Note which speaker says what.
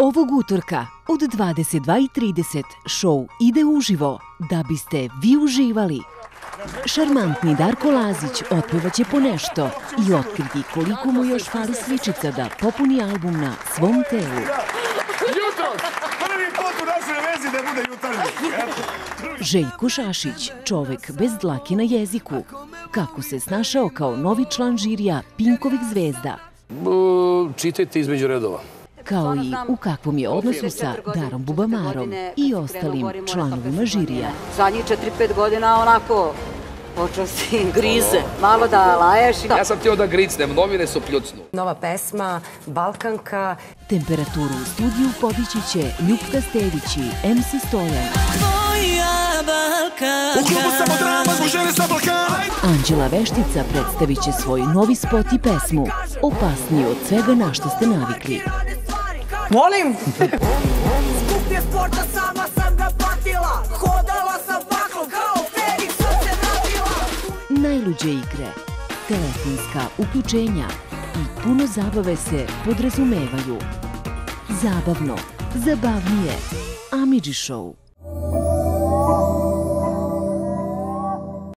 Speaker 1: Ovog utorka od 22.30 show ide uživo da biste vi uživali. Šarmantni Darko Lazić otpevaće po nešto i otkriti koliko mu još fali sličica da popuni album na svom telu.
Speaker 2: Jutro! Prvi put u našoj vezi da bude jutarnji.
Speaker 1: Željko Šašić, čovek bez dlake na jeziku. Kako se snašao kao novi član žirija Pinkovih zvezda.
Speaker 3: Čitajte između redova.
Speaker 1: Kao i u kakvom je odnosu sa Darom Bubamarom i ostalim članovima žirija.
Speaker 4: Zadnjih 4-5 godina onako počeo si grize. Malo da laješ.
Speaker 5: Ja sam htio da gricnem, novine su pljucnu.
Speaker 6: Nova pesma, Balkanka.
Speaker 1: Temperaturu u studiju podići će Ljupka Stević i MC Stojan.
Speaker 2: U klubu samo drama zbog žene sa Balkana.
Speaker 1: Anđela Veštica predstavit će svoj novi spot i pesmu, opasniji od svega na što ste navikli.
Speaker 6: Molim!
Speaker 7: Skuplje sporta sama sam ga patila Hodala sam paklom kao Feniks sam se vratila
Speaker 1: Najluđe igre, telefonska uključenja i puno zabave se podrazumevaju. Zabavno, zabavnije, Amidži Show.